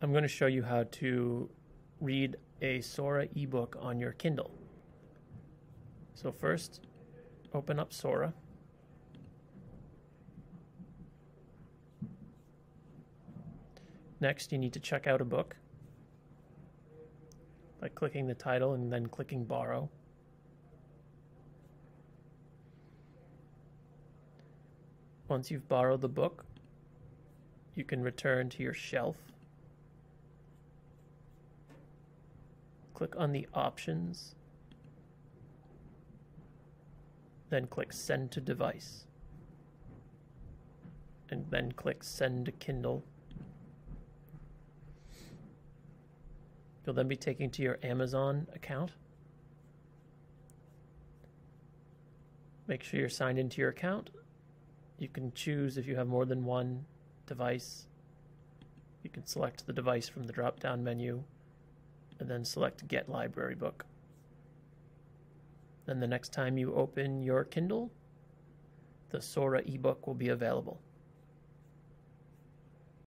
I'm going to show you how to read a Sora ebook on your Kindle. So first, open up Sora. Next, you need to check out a book by clicking the title and then clicking Borrow. Once you've borrowed the book, you can return to your shelf. Click on the options, then click Send to Device, and then click Send to Kindle. You'll then be taken to your Amazon account. Make sure you're signed into your account. You can choose if you have more than one device. You can select the device from the drop down menu and then select Get Library Book. Then the next time you open your Kindle, the Sora ebook will be available.